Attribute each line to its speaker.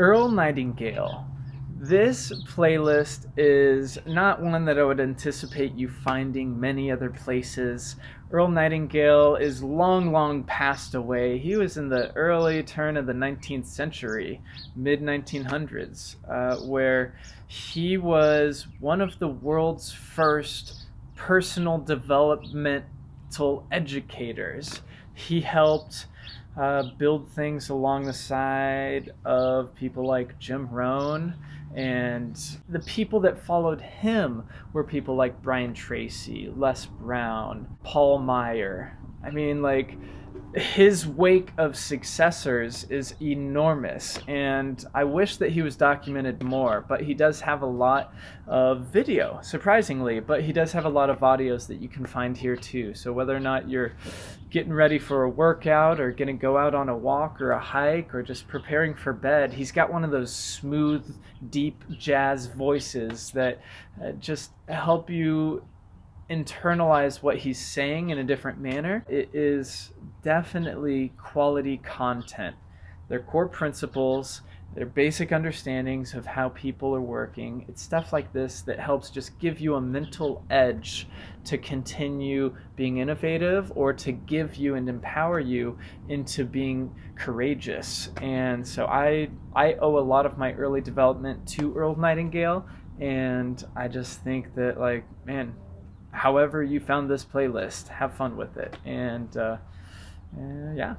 Speaker 1: Earl Nightingale. This playlist is not one that I would anticipate you finding many other places. Earl Nightingale is long, long passed away. He was in the early turn of the 19th century, mid 1900s, uh, where he was one of the world's first personal developmental educators. He helped uh, build things along the side of people like Jim Rohn. And the people that followed him were people like Brian Tracy, Les Brown, Paul Meyer. I mean, like, his wake of successors is enormous and i wish that he was documented more but he does have a lot of video surprisingly but he does have a lot of audios that you can find here too so whether or not you're getting ready for a workout or going to go out on a walk or a hike or just preparing for bed he's got one of those smooth deep jazz voices that uh, just help you internalize what he's saying in a different manner. It is definitely quality content. Their core principles, their basic understandings of how people are working. It's stuff like this that helps just give you a mental edge to continue being innovative or to give you and empower you into being courageous. And so I I owe a lot of my early development to Earl Nightingale and I just think that like man however you found this playlist, have fun with it. And uh, uh, yeah.